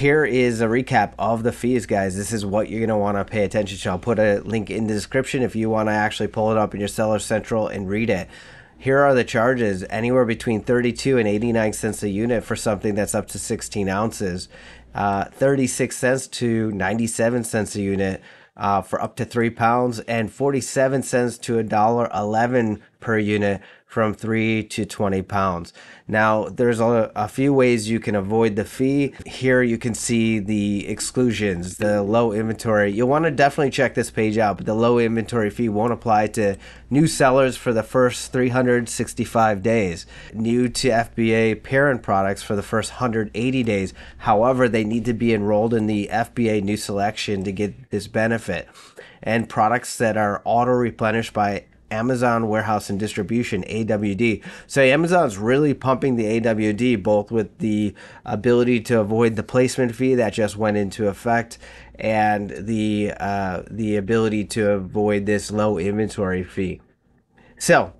here is a recap of the fees, guys. This is what you're going to want to pay attention to. I'll put a link in the description if you want to actually pull it up in your Seller Central and read it. Here are the charges anywhere between 32 and 89 cents a unit for something that's up to 16 ounces, uh, 36 cents to 97 cents a unit uh, for up to three pounds, and 47 cents to a dollar 11 per unit from 3 to 20 pounds. Now, there's a, a, few ways you can avoid the fee. Here you can see the exclusions, the low inventory. You'll want to definitely check this page out, but the low inventory fee won't apply to new sellers for the first 365 days, new to FBA parent products for the first 180 days. However, they need to be enrolled in the FBA new selection to get this benefit. And products that are auto replenished by Amazon Warehouse and Distribution, AWD. So Amazon's really pumping the AWD both with the ability to avoid the placement fee that just went into effect and the uh, the ability to avoid this low inventory fee. So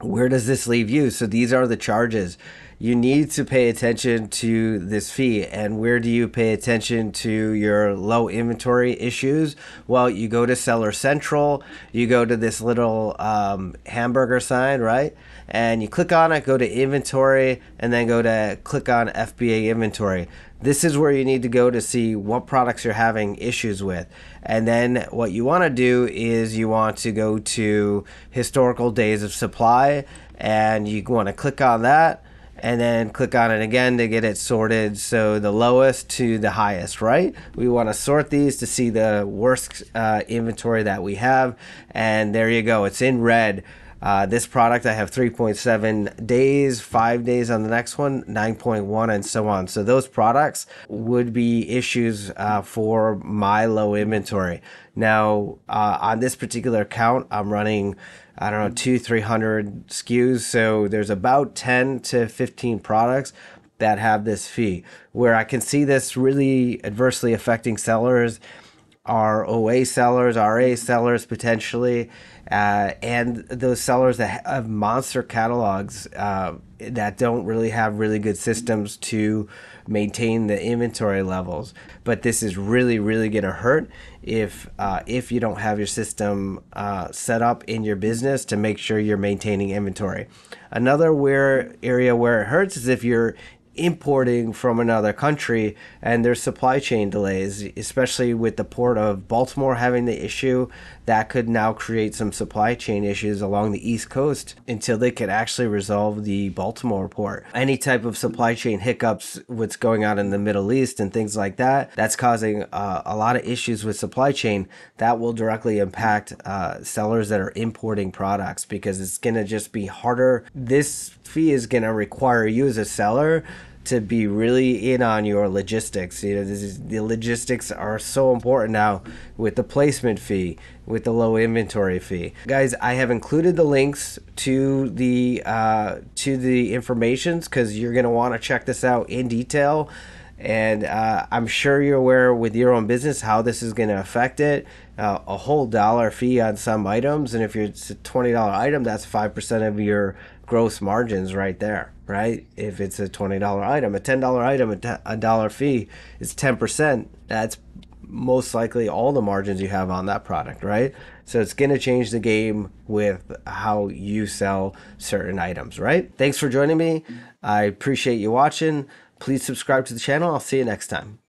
where does this leave you? So these are the charges you need to pay attention to this fee. And where do you pay attention to your low inventory issues? Well, you go to Seller Central, you go to this little um, hamburger sign, right? And you click on it, go to inventory, and then go to click on FBA inventory. This is where you need to go to see what products you're having issues with. And then what you want to do is you want to go to historical days of supply and you want to click on that and then click on it again to get it sorted. So the lowest to the highest, right? We want to sort these to see the worst uh, inventory that we have. And there you go. It's in red. Uh, this product I have 3.7 days, five days on the next one, 9.1, and so on. So those products would be issues uh, for my low inventory. Now, uh, on this particular account, I'm running I don't know, two, 300 SKUs. So there's about 10 to 15 products that have this fee. Where I can see this really adversely affecting sellers are OA sellers, RA sellers potentially, uh, and those sellers that have monster catalogs uh, that don't really have really good systems to maintain the inventory levels. But this is really, really going to hurt if uh, if you don't have your system uh, set up in your business to make sure you're maintaining inventory. Another where area where it hurts is if you're importing from another country and there's supply chain delays, especially with the port of Baltimore having the issue that could now create some supply chain issues along the East Coast until they could actually resolve the Baltimore port. Any type of supply chain hiccups, what's going on in the Middle East and things like that, that's causing uh, a lot of issues with supply chain that will directly impact uh, sellers that are importing products because it's going to just be harder. This fee is going to require you as a seller to be really in on your logistics. You know, is, the logistics are so important now with the placement fee, with the low inventory fee. Guys, I have included the links to the uh, to the informations because you're gonna want to check this out in detail. And uh, I'm sure you're aware with your own business how this is going to affect it. Uh, a whole dollar fee on some items, and if it's a twenty dollar item, that's five percent of your gross margins right there, right? If it's a $20 item, a $10 item, a dollar fee is 10%. That's most likely all the margins you have on that product, right? So it's going to change the game with how you sell certain items, right? Thanks for joining me. I appreciate you watching. Please subscribe to the channel. I'll see you next time.